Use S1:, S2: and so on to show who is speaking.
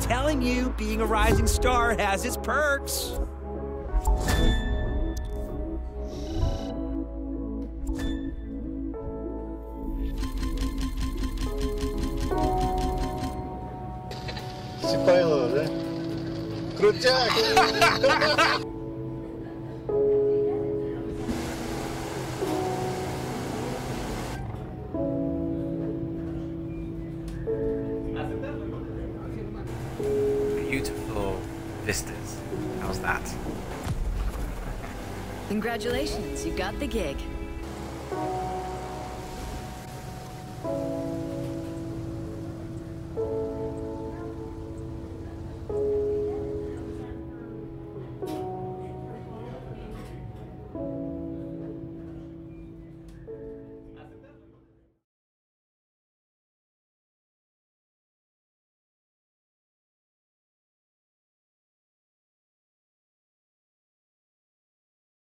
S1: Telling you, being a rising star has its perks.
S2: Spoiler, né? Krucek!
S3: Vistas. How's that?
S4: Congratulations, you got the gig.